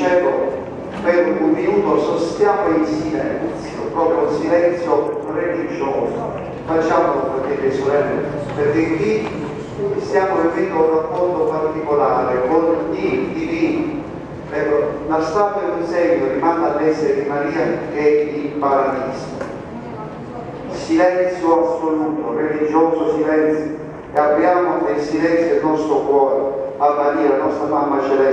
dicevo, per un minuto sostiamo in silenzio, proprio un silenzio religioso. Facciamolo fratelli e sorelle, perché qui stiamo vivendo un rapporto particolare con il divino. Ecco, la statua è un segno, rimanda all'essere di Maria che è il paradiso. Silenzio assoluto, religioso silenzio, e apriamo nel silenzio il nostro cuore a Maria, la nostra mamma celeste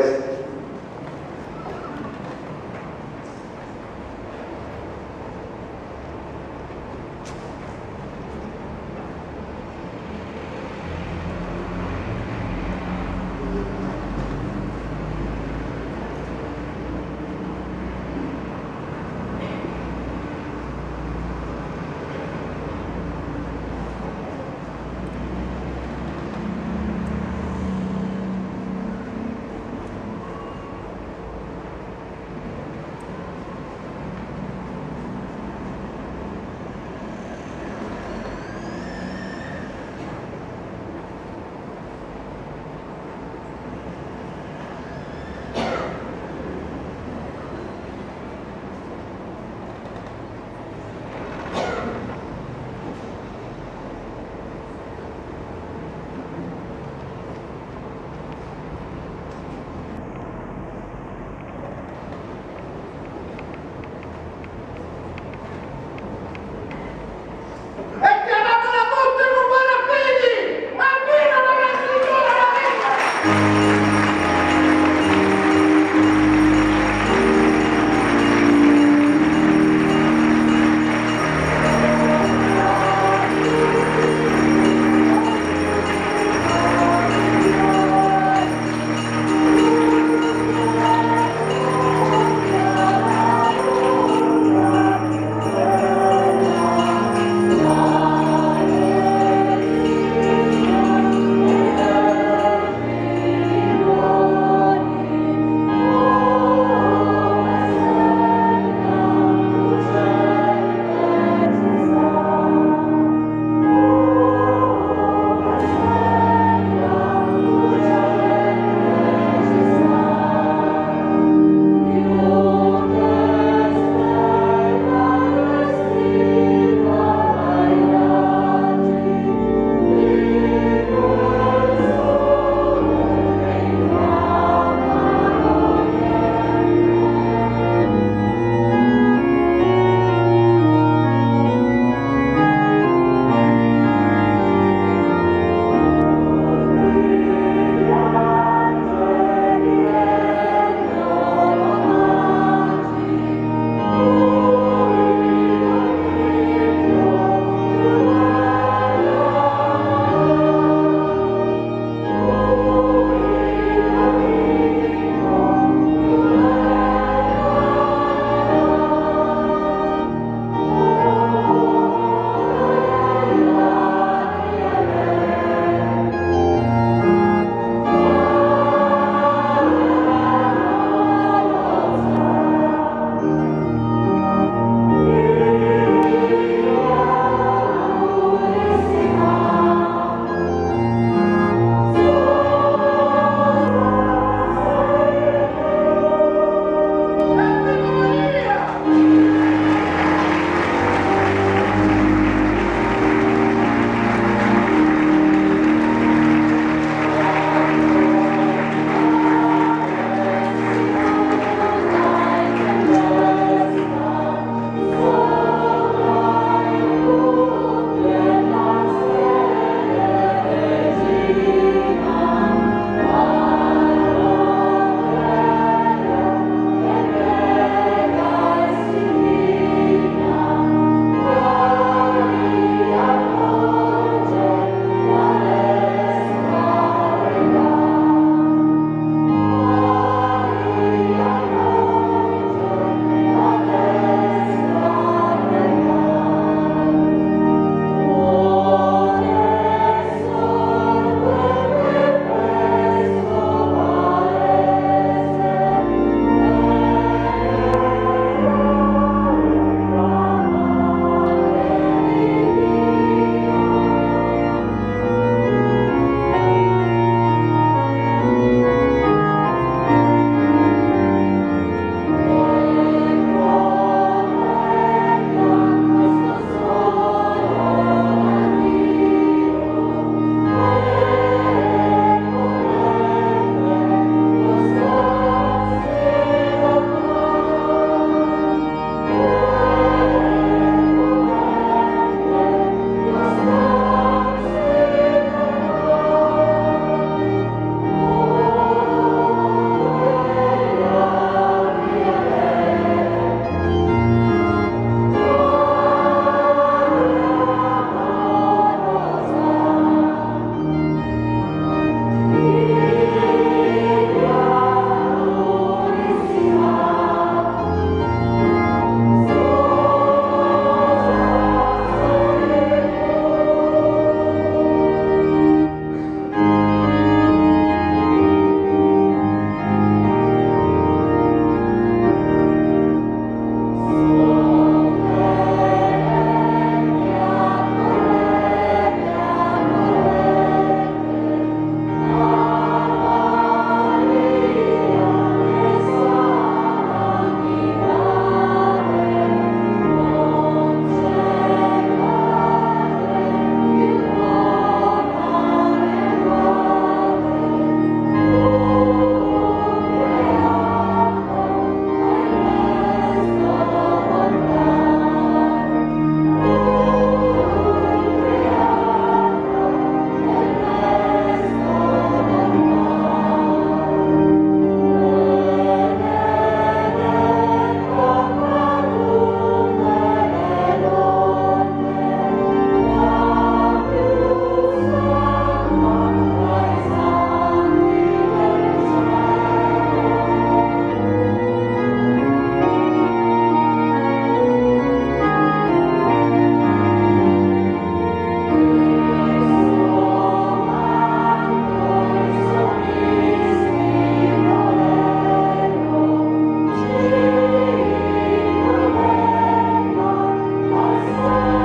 Bye.